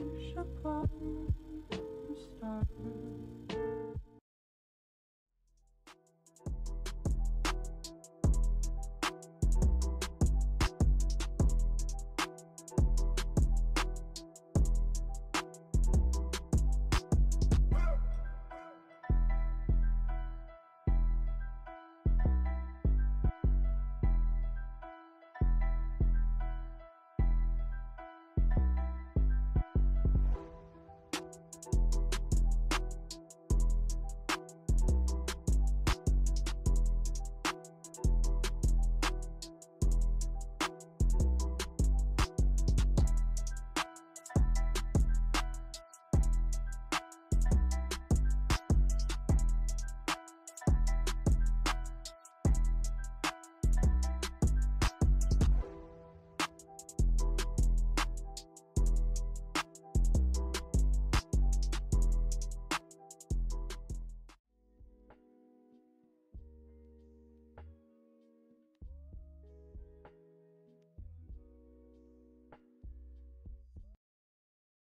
wish upon a star.